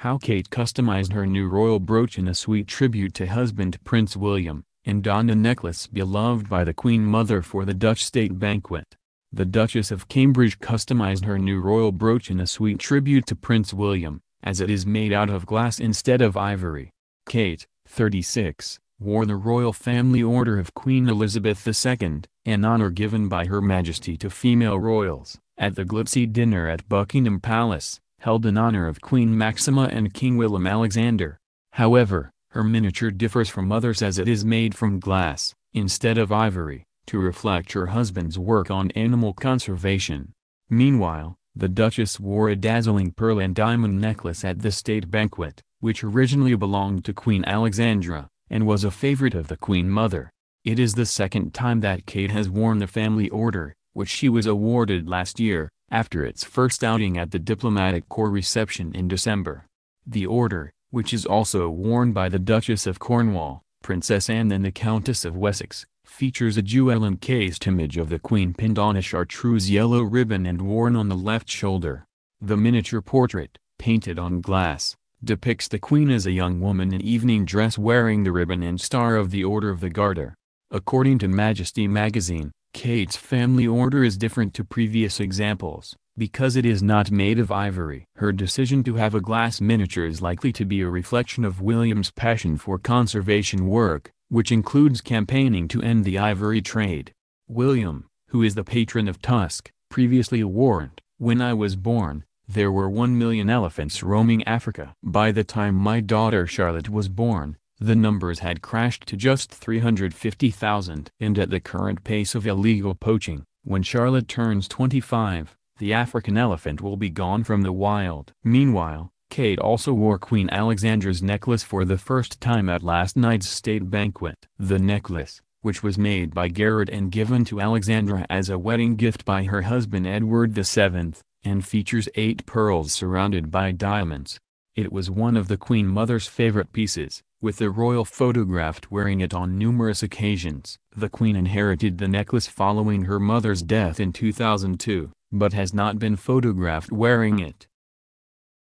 How Kate customized her new royal brooch in a sweet tribute to husband Prince William, and donned a necklace beloved by the Queen Mother for the Dutch state banquet. The Duchess of Cambridge customized her new royal brooch in a sweet tribute to Prince William, as it is made out of glass instead of ivory. Kate, 36, wore the Royal Family Order of Queen Elizabeth II, an honor given by Her Majesty to female royals, at the glitzy dinner at Buckingham Palace, held in honor of Queen Maxima and King Willem Alexander. However, her miniature differs from others as it is made from glass, instead of ivory, to reflect her husband's work on animal conservation. Meanwhile, the Duchess wore a dazzling pearl and diamond necklace at the state banquet, which originally belonged to Queen Alexandra, and was a favorite of the Queen Mother. It is the second time that Kate has worn the family order, which she was awarded last year, after its first outing at the Diplomatic Corps reception in December. The order, which is also worn by the Duchess of Cornwall, Princess Anne and the Countess of Wessex, features a jewel-encased image of the Queen pinned on a chartreuse yellow ribbon and worn on the left shoulder. The miniature portrait, painted on glass, depicts the Queen as a young woman in evening dress wearing the ribbon and star of the Order of the Garter. According to Majesty magazine, Kate's family order is different to previous examples, because it is not made of ivory. Her decision to have a glass miniature is likely to be a reflection of William's passion for conservation work, which includes campaigning to end the ivory trade. William, who is the patron of Tusk, previously warned, when I was born, there were one million elephants roaming Africa. By the time my daughter Charlotte was born, the numbers had crashed to just 350,000. And at the current pace of illegal poaching, when Charlotte turns 25, the African elephant will be gone from the wild. Meanwhile, Kate also wore Queen Alexandra's necklace for the first time at last night's state banquet. The necklace, which was made by Garrard and given to Alexandra as a wedding gift by her husband Edward VII, and features eight pearls surrounded by diamonds. It was one of the Queen Mother's favorite pieces, with the royal photographed wearing it on numerous occasions. The Queen inherited the necklace following her mother's death in 2002, but has not been photographed wearing it.